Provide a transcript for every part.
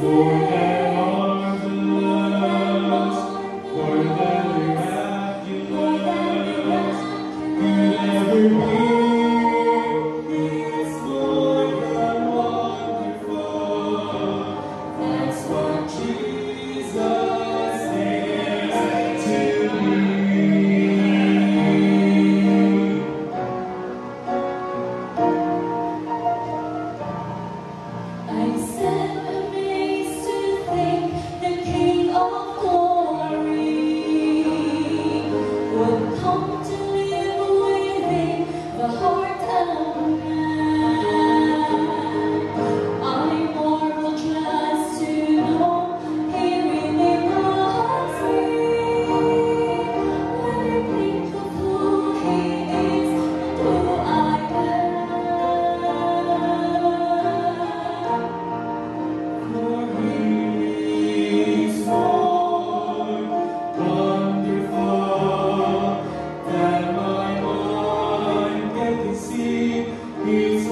Thank you.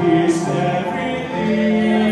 is everything.